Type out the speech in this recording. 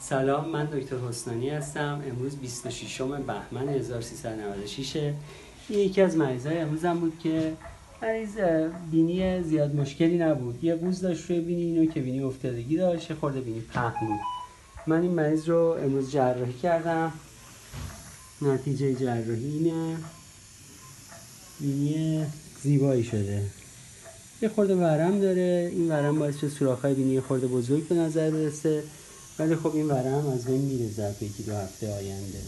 سلام من دکتر حسنانی هستم. امروز 26 بهمن 1396 این یکی از مریضای امروزم بود که مریض بینی زیاد مشکلی نبود. یه قوز داشت روی بینی اینو که بینی افتادگی داشت خورده بینی پهن بود. من این مریض رو امروز جراحی کردم. نتیجه جراحی اینه. بینی زیبایی شده. یه خورده ورم داره. این ورم باعث شد سوراخ‌های بینی خورده بزرگ به نظر برسه. ولی خب این ورم از بین میره ظرف یکی دو هفته آینده.